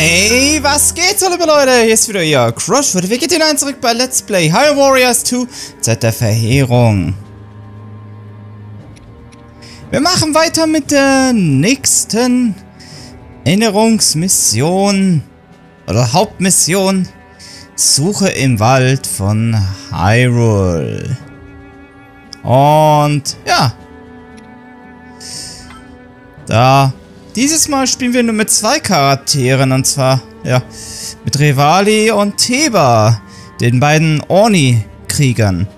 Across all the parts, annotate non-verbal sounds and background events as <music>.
Hey, was geht's, liebe Leute? Hier ist wieder ihr Crushwood. Wir gehen hinein zurück bei Let's Play High Warriors 2 Zeit der Verheerung. Wir machen weiter mit der nächsten Erinnerungsmission oder Hauptmission. Suche im Wald von Hyrule. Und ja. Da dieses Mal spielen wir nur mit zwei Charakteren, und zwar, ja, mit Revali und Theba, den beiden Orni-Kriegern.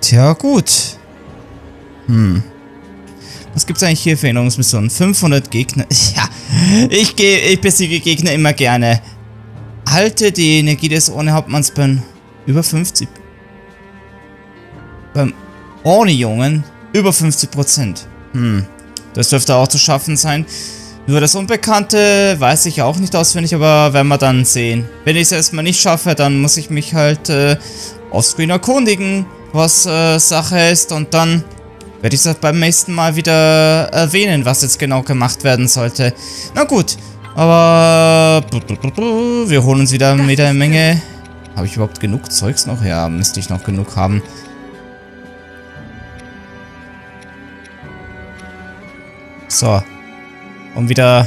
Tja, gut. Hm. Was gibt's eigentlich hier für Erinnerungsmissionen? 500 Gegner. <laughs> Ja, ich gehe, ich besiege Gegner immer gerne. Halte die Energie des Orni-Hauptmanns beim über 50. Beim Orni-Jungen über 50%. Hm. Das dürfte auch zu schaffen sein. Nur das Unbekannte weiß ich auch nicht auswendig, aber werden wir dann sehen. Wenn ich es erstmal nicht schaffe, dann muss ich mich halt äh, offscreen erkundigen, was äh, Sache ist und dann werde ich es beim nächsten Mal wieder erwähnen, was jetzt genau gemacht werden sollte. Na gut, aber wir holen uns wieder mit einer Menge. Habe ich überhaupt genug Zeugs noch? Ja, müsste ich noch genug haben. So, um wieder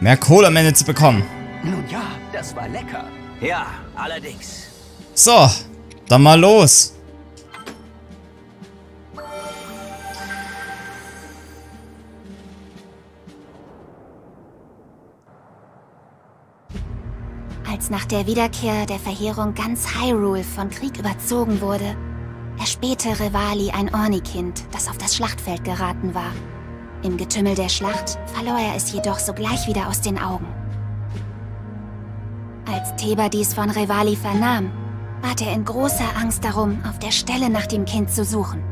mehr Kohle am Ende zu bekommen. Nun ja, das war lecker. Ja, allerdings. So, dann mal los. Als nach der Wiederkehr der Verheerung ganz Hyrule von Krieg überzogen wurde, erspähte Revali ein Ornikind, das auf das Schlachtfeld geraten war. Im Getümmel der Schlacht verlor er es jedoch sogleich wieder aus den Augen. Als Theba dies von Revali vernahm, bat er in großer Angst darum, auf der Stelle nach dem Kind zu suchen.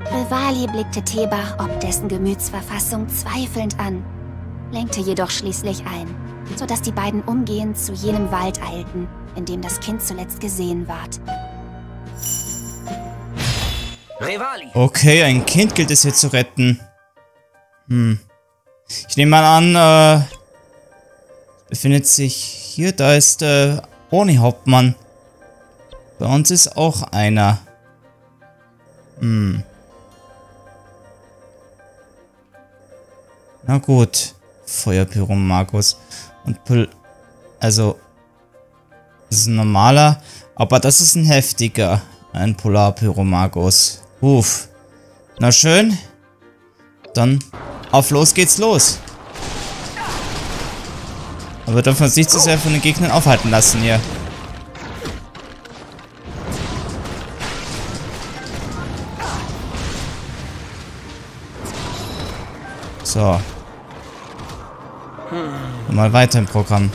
Revali blickte Theba ob dessen Gemütsverfassung zweifelnd an, lenkte jedoch schließlich ein, sodass die beiden umgehend zu jenem Wald eilten, in dem das Kind zuletzt gesehen ward. Okay, ein Kind gilt es hier zu retten. Hm. Ich nehme mal an, äh, befindet sich hier, da ist äh, Orni-Hauptmann. Bei uns ist auch einer. Hm. Na gut. Feuerpyromagus. Und Pul... Also... Das ist ein normaler, aber das ist ein heftiger. Ein Polarpyromagus. Uff. Na schön. Dann auf los geht's los. Aber dürfen wir uns nicht zu sehr von den Gegnern aufhalten lassen hier. So. Mal weiter im Programm.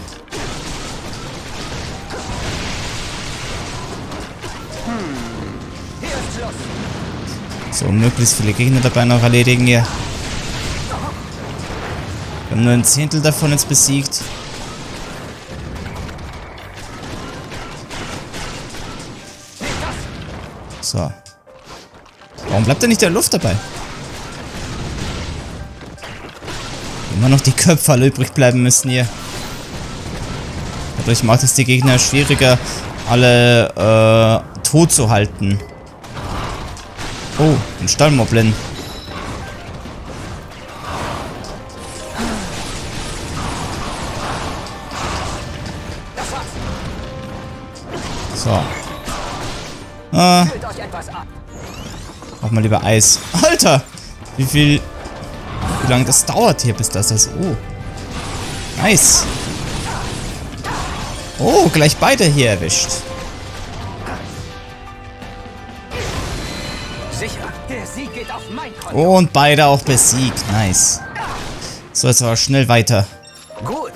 So, möglichst viele Gegner dabei noch erledigen hier. Wir haben nur ein Zehntel davon jetzt besiegt. So. Warum bleibt da nicht der Luft dabei? Immer noch die Köpfe alle übrig bleiben müssen hier. Dadurch macht es die Gegner schwieriger, alle äh, tot zu halten. Oh, ein Stallmoblin. So. Ah. Mach mal lieber Eis. Alter! Wie viel... Wie lange das dauert hier, bis das das... Oh. Nice. Oh, gleich beide hier erwischt. Und beide auch besiegt. Nice. So, jetzt aber schnell weiter. Gut.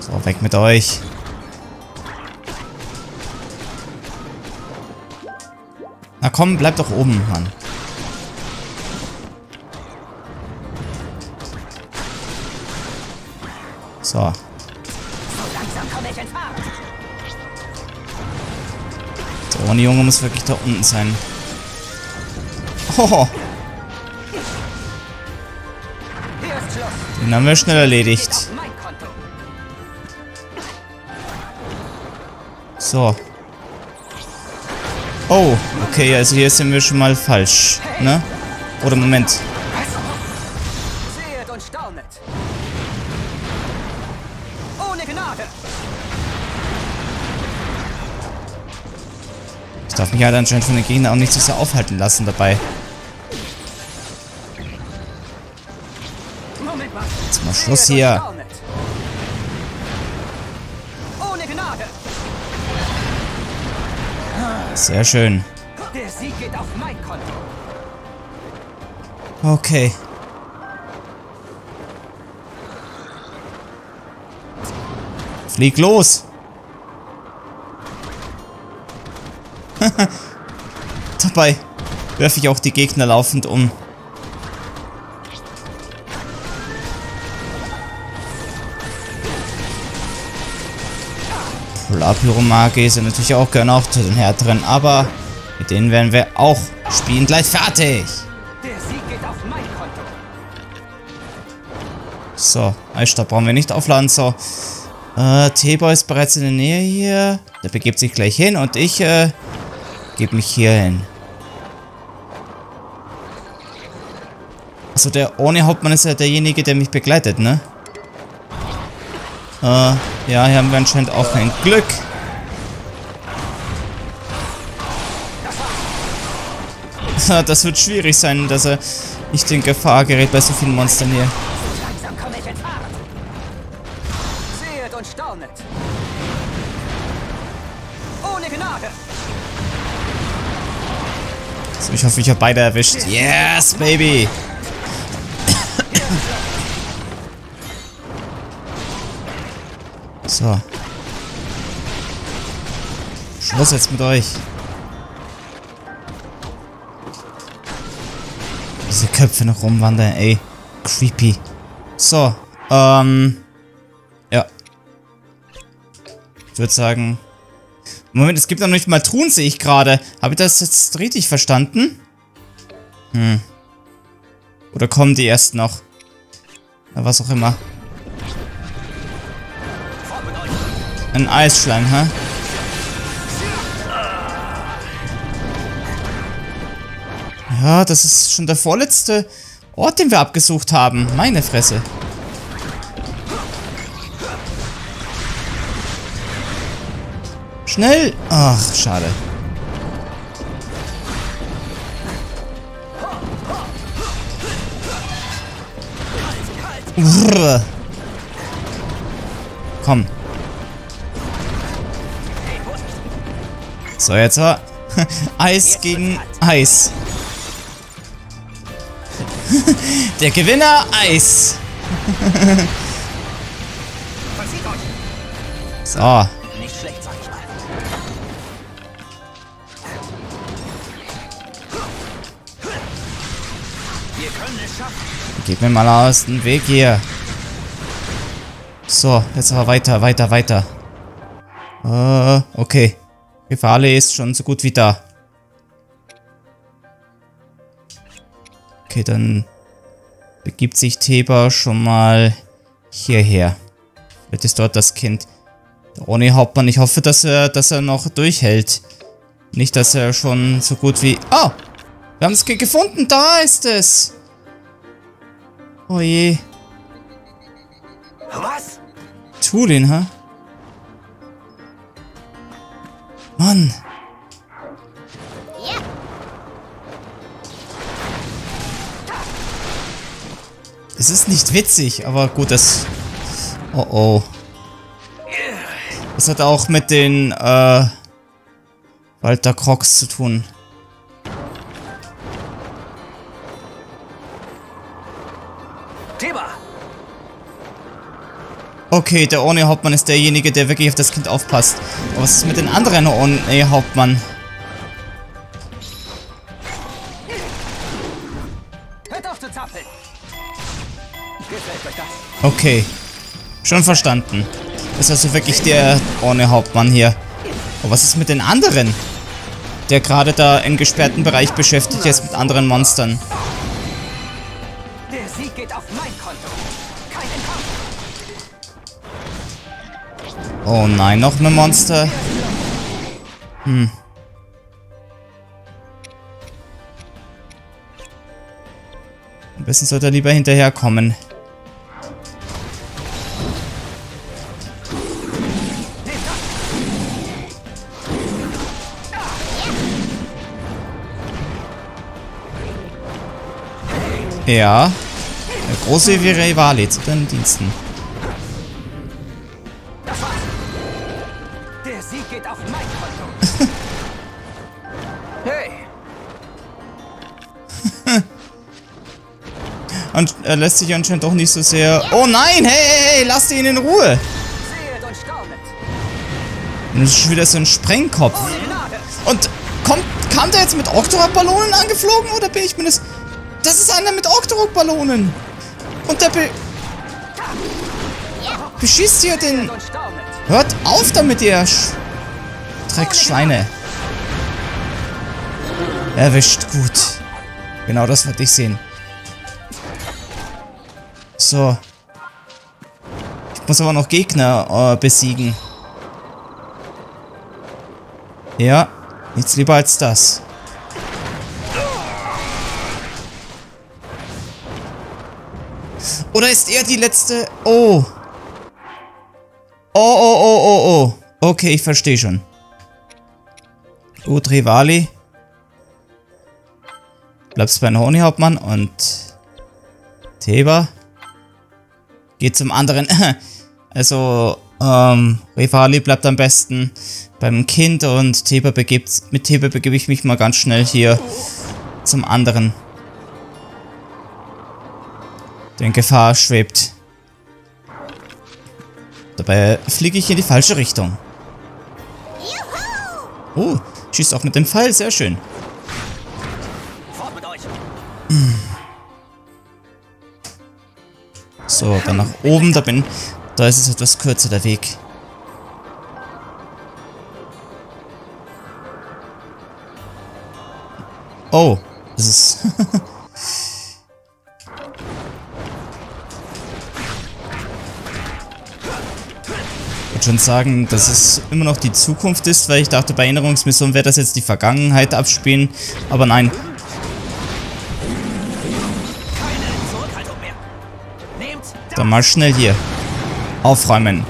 So, weg mit euch. Na komm, bleib doch oben, Mann. So. Der Junge muss wirklich da unten sein. Oh, Schluss. den haben wir schnell erledigt. So. Oh, okay, also hier sind wir schon mal falsch, ne? Oder Moment. Mich halt anscheinend von den Gegnern auch nicht so sehr aufhalten lassen dabei. Jetzt mal Schluss hier. Sehr schön. Okay. Flieg los! Dabei werfe ich auch die Gegner laufend um. Polarpyromage sind natürlich auch gehören auch zu den härteren, aber mit denen werden wir auch spielen gleich fertig. So, Eisstab brauchen wir nicht aufladen. So, äh, T-Boy ist bereits in der Nähe hier. Der begibt sich gleich hin und ich, äh, gebe mich hier hin. Also der ohne Hauptmann ist ja derjenige, der mich begleitet, ne? Äh, ja, hier haben wir anscheinend auch ein Glück. <laughs> Das wird schwierig sein, dass er nicht in Gefahr gerät bei so vielen Monstern hier. Langsam komme ich in Fahrt. Sehet und staunet. Ohne Gnade. So, ich hoffe, ich habe beide erwischt. Yes, baby! So. Schluss jetzt mit euch. Diese Köpfe noch rumwandern, ey. Creepy. So, ähm. Ja. Ich würde sagen. Moment, es gibt noch nicht mal Truhen, sehe ich gerade. Habe ich das jetzt richtig verstanden? Hm. Oder kommen die erst noch? Was auch immer. Ein Eisschleim, hä? Ja, das ist schon der vorletzte Ort, den wir abgesucht haben. Meine Fresse. Schnell! Ach, schade. Komm. So, jetzt war <laughs> Eis gegen Eis. <laughs> Der Gewinner Eis. <laughs> So. Geht mir mal aus dem Weg hier. So, jetzt aber weiter, weiter, weiter. Äh, okay. Gefale ist schon so gut wie da. Okay, dann begibt sich Theba schon mal hierher. Vielleicht ist dort das Kind. Ohne Hauptmann. Ich hoffe, dass er, dass er noch durchhält. Nicht, dass er schon so gut wie... Oh! Wir haben Kind gefunden. Da ist es. Oh je. Was? Tulin, hä? Mann. Es ist nicht witzig, aber gut, das... Oh oh. Das hat auch mit den, äh... Walter Crocs zu tun. Okay, der ohne Hauptmann ist derjenige, der wirklich auf das Kind aufpasst. Aber was ist mit den anderen ohne Hauptmann? Hört auf zu zappeln. Gefällt euch das? Okay. Schon verstanden. Das ist also wirklich der ohne Hauptmann hier. Aber was ist mit den anderen? der gerade da im gesperrten Bereich beschäftigt ist mit anderen Monstern. Der Sieg geht auf mein Konto. Oh nein, noch mehr Monster. Hm. Am besten sollte er lieber hinterherkommen. Ja. Der große Rivale zu deinen Diensten. Und er lässt sich anscheinend doch nicht so sehr... Oh nein, hey, hey, hey, lasst ihn in Ruhe. und das ist schon wieder so ein Sprengkopf. Und kommt, kam der jetzt mit Octorok-Ballonen angeflogen oder bin ich mir das... Das ist einer mit Octorok-Ballonen. Und der be... Beschießt hier den... Hört auf damit, ihr Sch Dreckschweine. Erwischt, gut. Genau das wollte ich sehen. So. Ich muss aber noch Gegner äh, besiegen. Ja, nichts lieber als das. Oder ist er die letzte... Oh. Oh, oh, oh, oh, oh. Okay, ich verstehe schon. Gut, Rivali. Bleibst beim Honeyhauptmann und... Theba. Geht zum anderen. <laughs> Also, ähm, Rivali bleibt am besten beim Kind und Theba begibt... Mit Theba begebe ich mich mal ganz schnell hier zum anderen. Denn Gefahr schwebt. Dabei fliege ich in die falsche Richtung. Oh, schießt auch mit dem Pfeil, sehr schön. Fort mit euch. So, dann nach oben, da bin, da ist es etwas kürzer der Weg. Oh, das ist... <laughs> Ich würde schon sagen, dass es immer noch die Zukunft ist, weil ich dachte, bei Erinnerungsmission wäre das jetzt die Vergangenheit abspielen. Aber nein, Dann mal schnell hier. Aufräumen.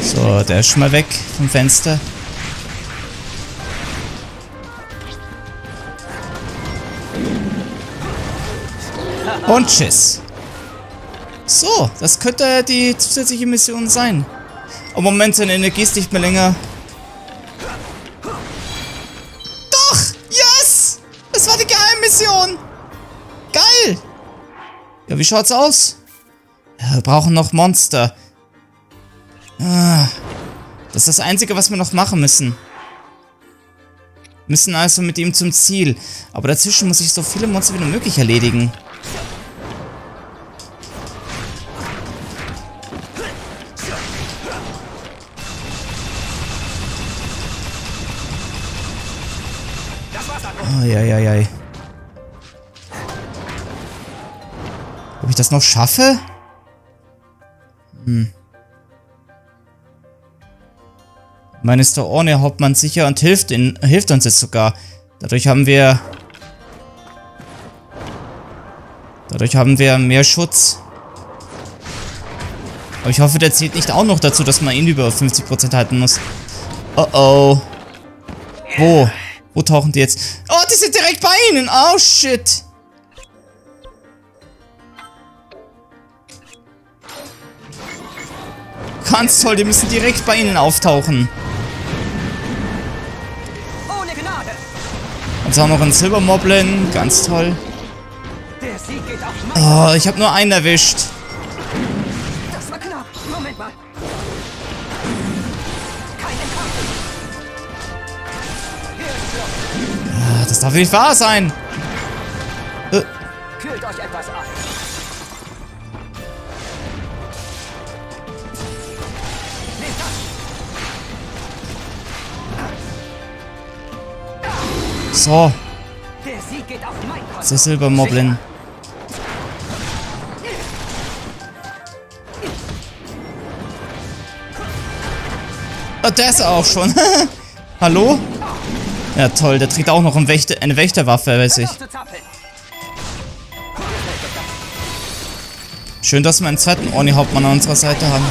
So, der ist schon mal weg vom Fenster. Und tschüss. So, das könnte die zusätzliche Mission sein. Oh Moment, seine Energie ist nicht mehr länger. Wie schaut's aus? Wir brauchen noch Monster. Ah, das ist das Einzige, was wir noch machen müssen. Müssen also mit ihm zum Ziel. Aber dazwischen muss ich so viele Monster wie nur möglich erledigen. Das war's dann. Ich das noch schaffe? Hm. Mein ist der Orne Hauptmann sicher und hilft, in, hilft uns jetzt sogar. Dadurch haben wir... Dadurch haben wir mehr Schutz. Aber ich hoffe, der zählt nicht auch noch dazu, dass man ihn über 50% halten muss. Oh oh. Wo? Wo tauchen die jetzt? Oh, die sind direkt bei ihnen. Oh, shit. Ganz toll, die müssen direkt bei ihnen auftauchen. Ohne Gnade. Jetzt haben wir noch einen Silbermoblin. Ganz toll. Der Sieg geht auf mein Oh, ich habe nur einen erwischt. Ah, Das darf nicht wahr sein. Äh, Kühlt euch etwas ab. So, der Silbermoblin. Oh, der ist auch schon. <laughs> Hallo? Ja, toll. Der trägt auch noch ein Wächter, eine Wächterwaffe, weiß ich. Schön, dass wir einen zweiten Orni-Hauptmann an unserer Seite haben.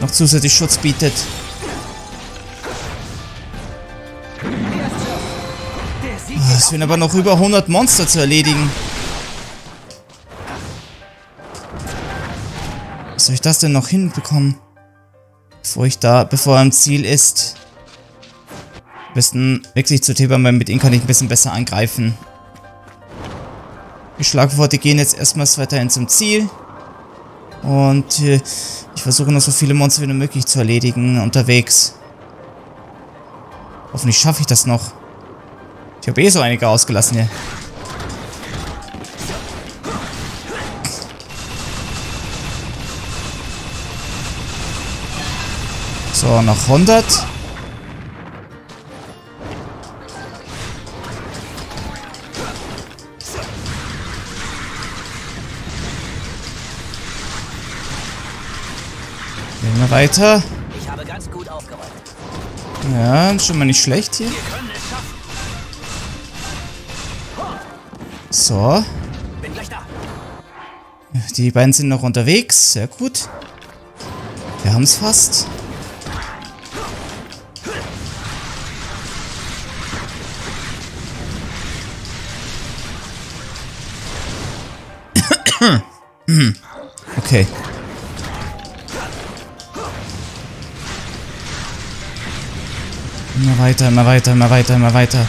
Noch zusätzlich Schutz bietet. Sind aber noch über 100 Monster zu erledigen. Wie soll ich das denn noch hinbekommen? Bevor ich da, bevor er am Ziel ist. Am besten wechsle ich zu Theba, weil mit ihm kann ich ein bisschen besser angreifen. Die Schlagworte gehen jetzt erstmals weiterhin zum Ziel. Und äh, ich versuche noch so viele Monster wie möglich zu erledigen unterwegs. Hoffentlich schaffe ich das noch. Ich habe eh so einige ausgelassen hier. So, noch 100. Gehen wir weiter. Ich habe ganz gut aufgeräumt. Ja, schon mal nicht schlecht hier. So. Die beiden sind noch unterwegs. Sehr gut. Wir haben es fast. <coughs> Okay. Immer weiter, immer weiter, immer weiter, immer weiter.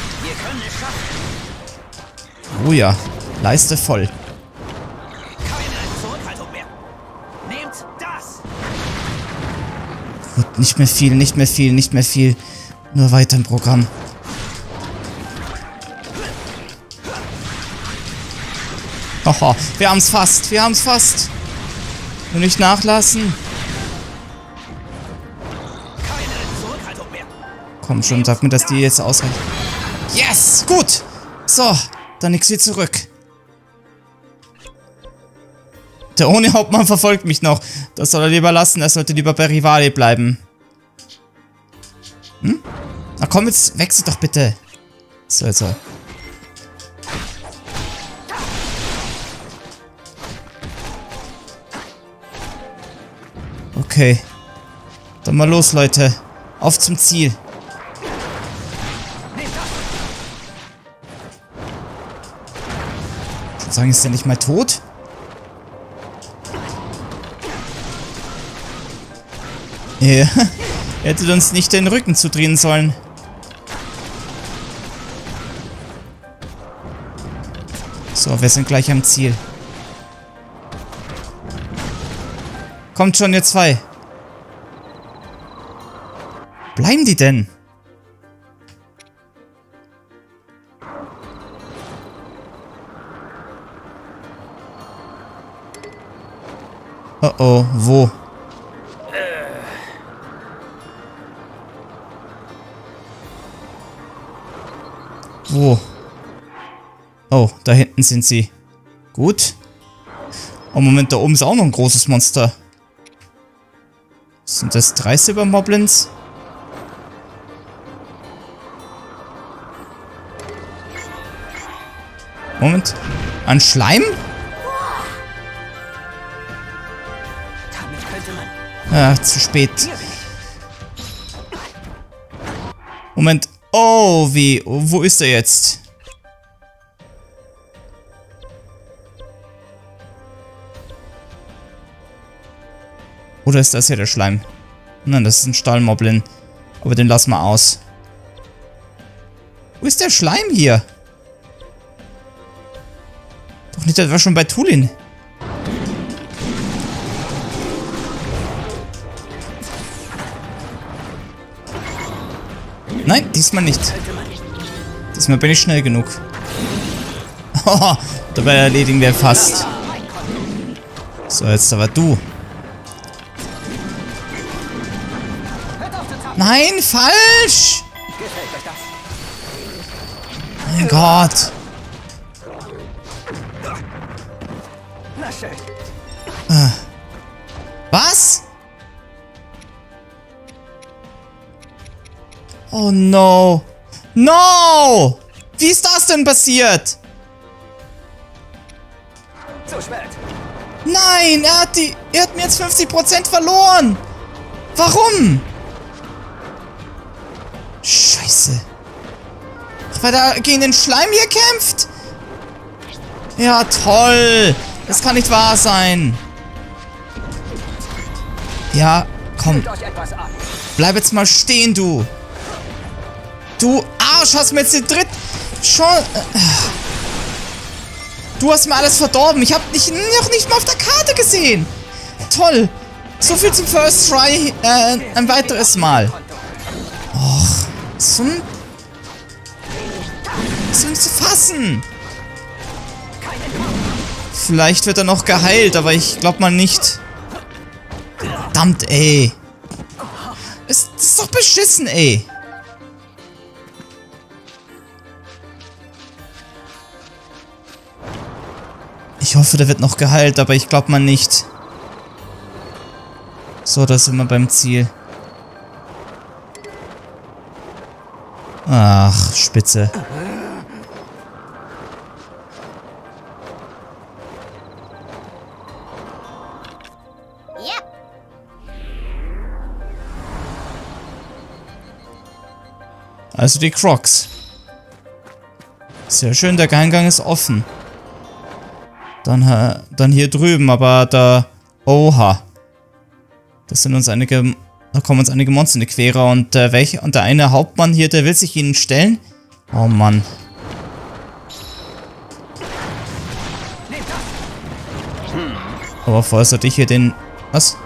Oh ja, Leiste voll. Gut, nicht mehr viel, nicht mehr viel, nicht mehr viel. Nur weiter im Programm. Haha, wir haben's fast, wir haben's fast. Nur nicht nachlassen. Komm schon, sag mir, dass die jetzt ausreicht. Yes, gut. So, dann nix wie zurück. Der ohne Hauptmann verfolgt mich noch. Das soll er lieber lassen, er sollte lieber bei Rivali bleiben. Hm? Na komm, jetzt wechsel doch bitte. So, so. Okay. Dann mal los, Leute. Auf zum Ziel. Sagen, ist der nicht mal tot? Ja. Er <laughs> hätte uns nicht den Rücken zudrehen sollen. So, wir sind gleich am Ziel. Kommt schon, ihr zwei. Bleiben die denn? Oh oh, wo? Wo? Oh, da hinten sind sie. Gut. Oh, Moment, da oben ist auch noch ein großes Monster. Sind das drei Silbermoblins? Moment. Ein Schleim? Ah, zu spät. Moment. Oh, wie? Wo ist er jetzt? Oder ist das hier der Schleim? Nein, das ist ein Stahlmoblin. Aber den lassen wir aus. Wo ist der Schleim hier? Doch nicht etwa schon bei Tulin. Nein, diesmal nicht. Diesmal bin ich schnell genug. Haha, <laughs> dabei erledigen wir fast. So, jetzt aber du. Nein, falsch! Mein Gott. Was? Oh no. No! Wie ist das denn passiert? Zu spät. Nein, er hat die. Er hat mir jetzt 50% verloren. Warum? Scheiße. Ach, weil er gegen den Schleim hier kämpft? Ja, toll. Das kann nicht wahr sein. Ja, komm. Bleib jetzt mal stehen, du. Du Arsch, hast mir jetzt den dritt... Schon... äh, Du hast mir alles verdorben. Ich habe dich noch nicht mal auf der Karte gesehen. Toll. So viel zum First Try. Äh, ein weiteres Mal. Och, so ein... So ein zu fassen. Vielleicht wird er noch geheilt, aber ich glaube mal nicht. Verdammt, ey. Das ist doch beschissen, ey. Ich hoffe, der wird noch geheilt, aber ich glaube mal nicht. So, da sind wir beim Ziel. Ach, spitze. Also die Crocs. Sehr schön, der Geheimgang ist offen. Dann, äh, dann hier drüben, aber da... Oha. Das sind uns einige... Da kommen uns einige Monster in die Quere und äh, welche, und der eine Hauptmann hier, der will sich ihnen stellen. Oh Mann. Aber vorher sollte ich hier den... Was?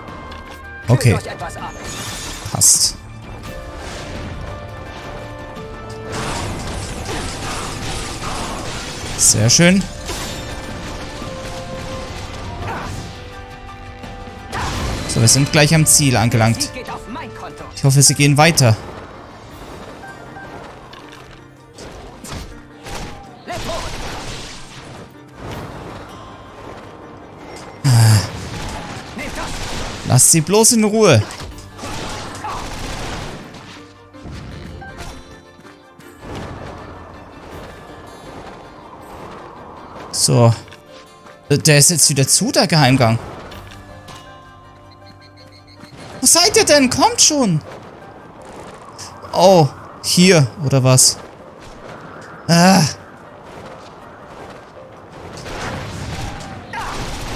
Okay, passt. Sehr schön. So, wir sind gleich am Ziel angelangt. Ich hoffe, sie gehen weiter. Das. Lasst sie bloß in Ruhe. So. Der ist jetzt wieder zu, der Geheimgang. Denn? Kommt schon. Oh, hier, oder was? Ah.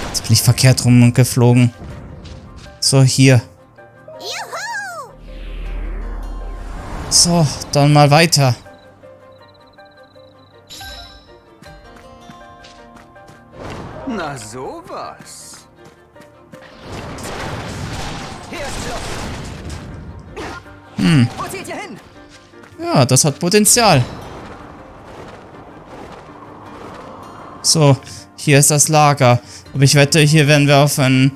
Jetzt bin ich verkehrt rum geflogen. So, hier. So, dann mal weiter. Hm. Ja, das hat Potenzial. So, hier ist das Lager. Aber ich wette, hier werden wir auf einen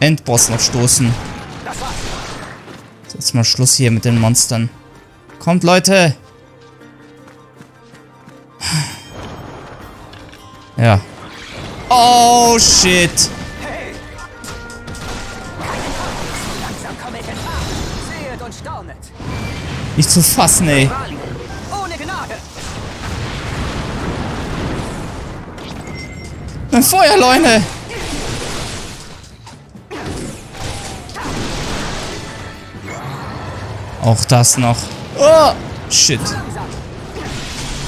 Endboss noch stoßen. Jetzt mal Schluss hier mit den Monstern. Kommt, Leute! Ja. Oh, shit! Nicht zu fassen, ey. Ein Feuerleune! Auch das noch. Oh, shit.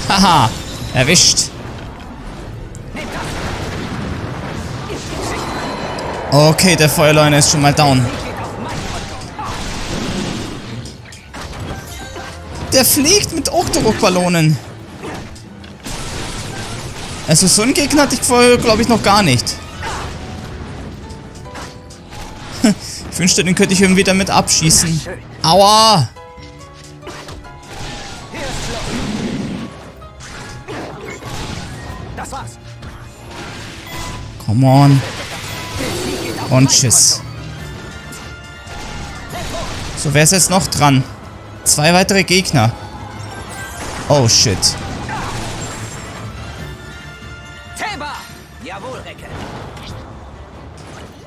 Haha, erwischt. Okay, der Feuerleune ist schon mal down. Der fliegt mit Octorok-Ballonen. Also so einen Gegner hatte ich vorher, glaube ich, noch gar nicht. <laughs> Ich wünschte, den könnte ich irgendwie damit abschießen. Aua! Come on. Und tschüss. So, wer ist jetzt noch dran? Zwei weitere Gegner. Oh, shit. Thema! Jawohl, Recke.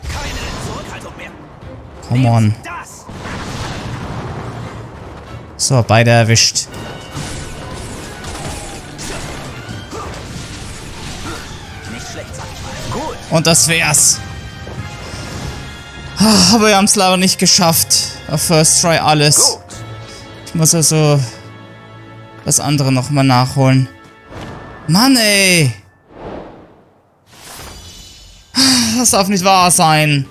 Keine Zurückhaltung mehr. Come on. So, beide erwischt. Und das wär's. Ah, Aber wir haben es leider nicht geschafft. Auf First Try alles. Ich muss also das andere nochmal nachholen. Mann, ey. Das darf nicht wahr sein.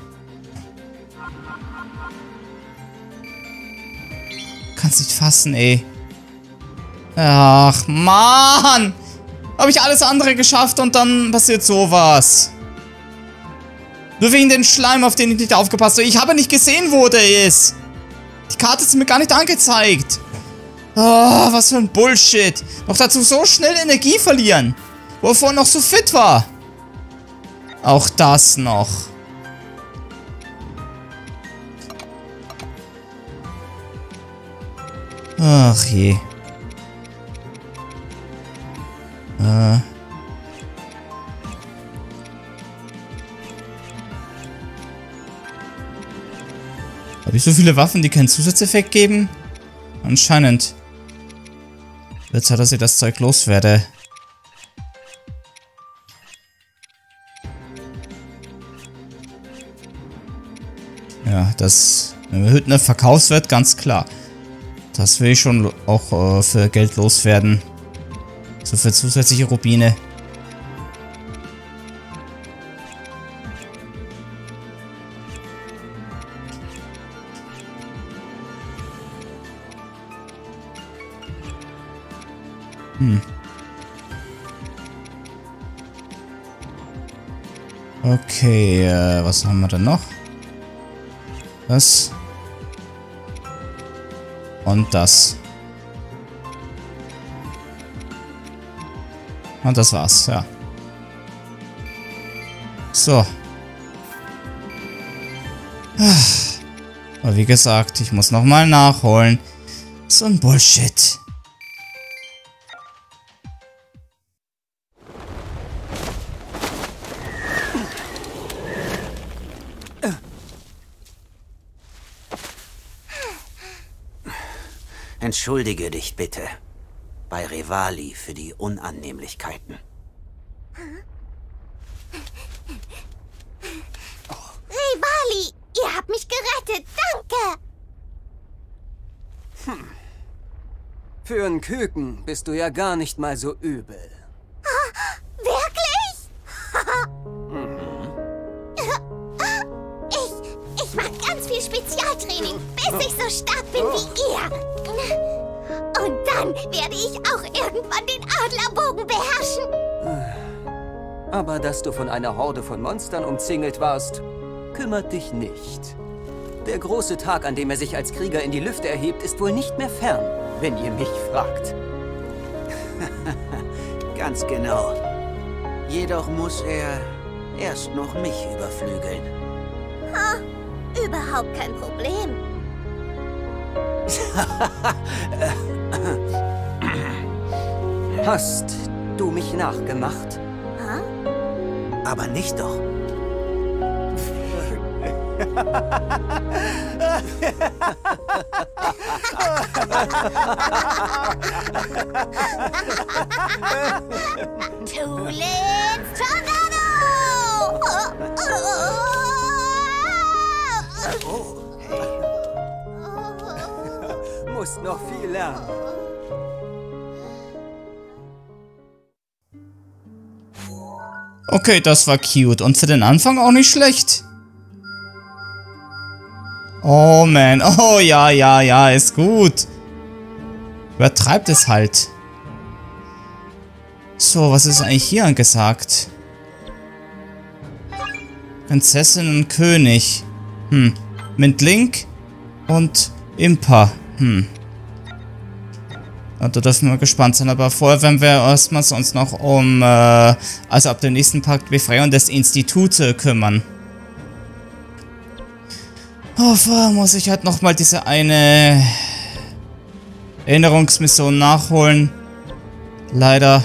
Kannst nicht fassen, ey. Ach, Mann. Habe ich alles andere geschafft und dann passiert sowas. Nur wegen den Schleim, auf den ich nicht aufgepasst habe. Ich habe nicht gesehen, wo der ist. Die Karte ist mir gar nicht angezeigt. Oh, was für ein Bullshit. Noch dazu so schnell Energie verlieren. Wo er vorhin noch so fit war. Auch das noch. Ach je. Äh. Habe ich so viele Waffen, die keinen Zusatzeffekt geben? Anscheinend. Wird Zeit, dass ich das Zeug loswerde. Ja, das erhöht eine Verkaufswert, ganz klar. Das will ich schon auch äh, für Geld loswerden. So für zusätzliche Rubine. Okay, äh, was haben wir denn noch? Das. Und das. Und das war's, ja. So. Aber wie gesagt, ich muss nochmal nachholen. So ein Bullshit. Entschuldige dich bitte bei Revali für die Unannehmlichkeiten. Rivali, ihr habt mich gerettet. Danke. Für einen Küken bist du ja gar nicht mal so übel. Aber dass du von einer Horde von Monstern umzingelt warst, kümmert dich nicht. Der große Tag, an dem er sich als Krieger in die Lüfte erhebt, ist wohl nicht mehr fern, wenn ihr mich fragt. <laughs> Ganz genau. Jedoch muss er erst noch mich überflügeln. Überhaupt kein Problem. <laughs> Hast du mich nachgemacht? Aber nicht doch. Tulins Tornado! Musst noch viel lernen. Okay, das war cute. Und für den Anfang auch nicht schlecht. Oh man. <laughs> Oh ja, ja, ja, ist gut. Übertreibt es halt. So, was ist eigentlich hier angesagt? Prinzessin und König. Hm. Mit Link und Impa. Hm. Und da dürfen wir gespannt sein. Aber vorher werden wir erstmal uns noch um, äh, also ab dem nächsten Pakt Befreiung des Instituts äh, kümmern. Oh, vorher muss ich halt nochmal diese eine Erinnerungsmission nachholen. Leider.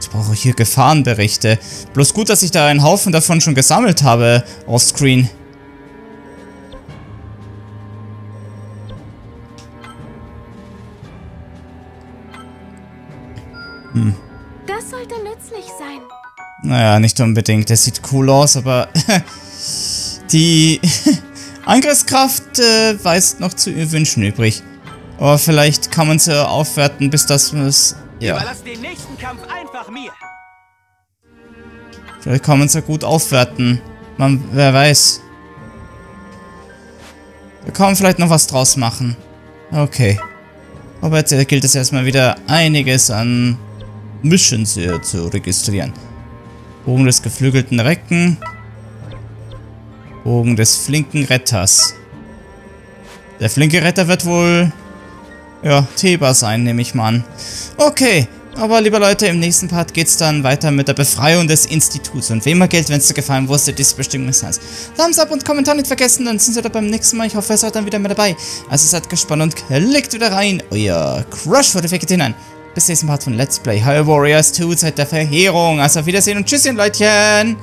Ich brauche hier Gefahrenberichte. Bloß gut, dass ich da einen Haufen davon schon gesammelt habe, offscreen. Das sollte nützlich sein. Naja, nicht unbedingt. Der sieht cool aus, aber <laughs> die <laughs> Angriffskraft äh, weist noch zu wünschen übrig. Aber vielleicht kann man sie aufwerten, bis das es... Ja, Überlass den nächsten Kampf einfach mir. vielleicht kann man sie gut aufwerten. Man, wer weiß. Da kann man vielleicht noch was draus machen. Okay. Aber jetzt gilt es erstmal wieder einiges an Missions hier zu registrieren. Bogen des geflügelten Recken. Bogen des flinken Retters. Der flinke Retter wird wohl... Ja, Theba sein, nehme ich mal an. Okay, aber liebe Leute, im nächsten Part geht's dann weiter mit der Befreiung des Instituts. Und wem mal Geld, wenn es dir gefallen wusste, dies bestimmt nicht heißt. Thumbs up und Kommentar nicht vergessen, dann sind wir da beim nächsten Mal. Ich hoffe, ihr seid dann wieder mit dabei. Also seid gespannt und klickt wieder rein. Euer Crush vor der Vegetin Bis nächsten Part von Let's Play High Warriors 2 Zeit der Verheerung. Also auf Wiedersehen und Tschüsschen, Leutchen.